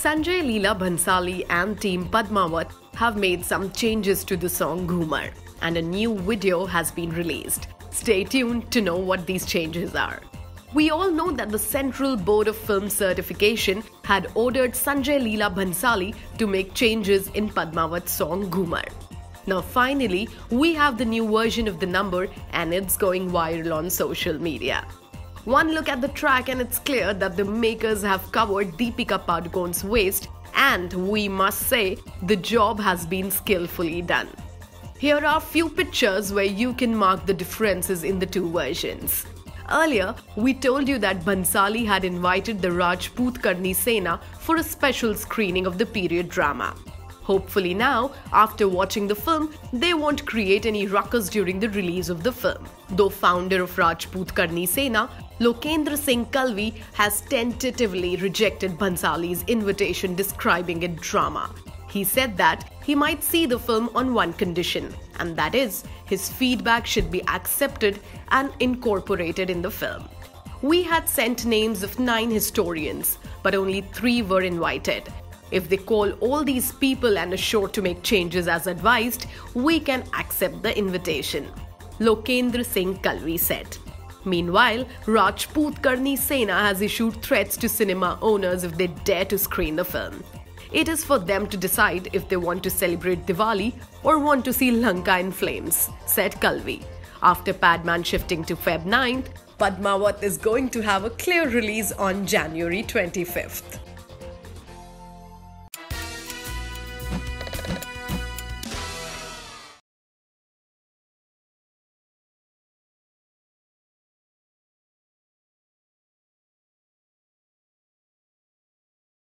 Sanjay Leela Bhansali and team Padmaavat have made some changes to the song Ghoomar, and a new video has been released. Stay tuned to know what these changes are. We all know that the Central Board of Film Certification had ordered Sanjay Leela Bhansali to make changes in Padmaavat's song Ghoomar. Now, finally, we have the new version of the number and it's going viral on social media. One look at the track and it's clear that the makers have covered Deepika Padukone's waist and we must say the job has been skillfully done. Here are a few pictures where you can mark the differences in the two versions. Earlier, we told you that Bhansali had invited the Rajput Karni Sena for a special screening of the period drama. Hopefully now, after watching the film, they won't create any ruckus during the release of the film. Though founder of Rajput Karni Sena, Lokendra Singh Kalvi has tentatively rejected Bhansali's invitation describing it drama. He said that he might see the film on one condition, and that is, his feedback should be accepted and incorporated in the film. We had sent names of nine historians, but only three were invited. If they call all these people and are sure to make changes as advised, we can accept the invitation. Lokendra Singh Kalvi said. Meanwhile, Rajput Karni Sena has issued threats to cinema owners if they dare to screen the film. It is for them to decide if they want to celebrate Diwali or want to see Lanka in flames, said Kalvi. After Padman shifting to Feb 9th, Padmaavat is going to have a clear release on January 25th.